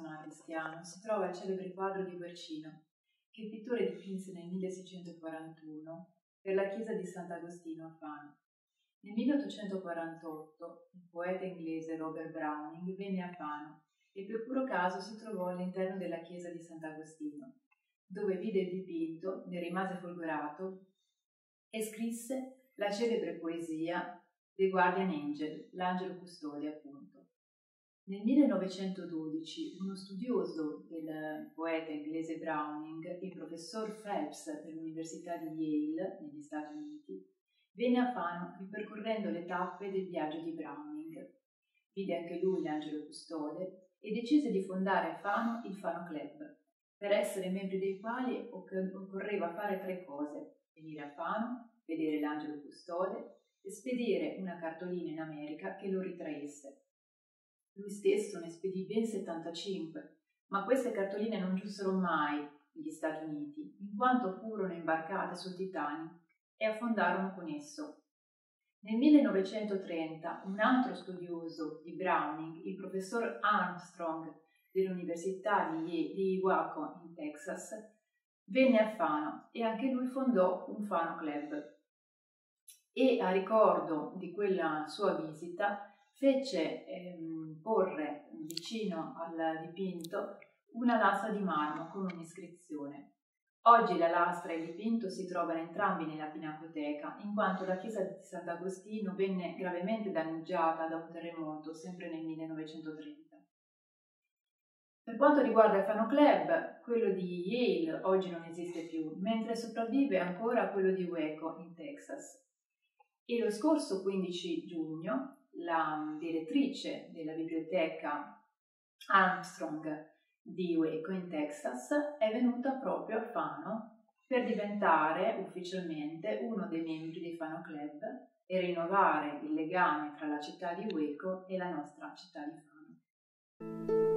Milano si trova il celebre quadro di Guercino, che il pittore dipinse nel 1641 per la chiesa di Sant'Agostino a Fano. Nel 1848 il poeta inglese Robert Browning venne a Fano e per puro caso si trovò all'interno della chiesa di Sant'Agostino, dove vide il dipinto, ne rimase folgorato e scrisse la celebre poesia The Guardian Angel, l'angelo custode appunto. Nel 1912 uno studioso del poeta inglese Browning, il professor Phelps dell'Università di Yale negli Stati Uniti, venne a Fano ripercorrendo le tappe del viaggio di Browning. Vide anche lui l'angelo custode e decise di fondare a Fano il Fano Club, per essere membri dei quali occorreva fare tre cose: venire a Fano, vedere l'angelo custode e spedire una cartolina in America che lo ritraesse. Lui stesso ne spedì ben 75, ma queste cartoline non giunsero mai negli Stati Uniti, in quanto furono imbarcate sul Titanic e affondarono con esso. Nel 1930 un altro studioso di Browning, il professor Armstrong dell'Università di, di Waco in Texas, venne a Fano e anche lui fondò un Fano Club. E a ricordo di quella sua visita fece ehm, porre vicino al dipinto una lastra di marmo con un'iscrizione. Oggi la lastra e il dipinto si trovano entrambi nella Pinacoteca, in quanto la chiesa di Sant'Agostino venne gravemente danneggiata da un terremoto sempre nel 1930. Per quanto riguarda il Fano Club, quello di Yale oggi non esiste più, mentre sopravvive ancora quello di Waco in Texas. E lo scorso 15 giugno la direttrice della biblioteca Armstrong di Waco in Texas è venuta proprio a Fano per diventare ufficialmente uno dei membri dei Fano Club e rinnovare il legame tra la città di Waco e la nostra città di Fano.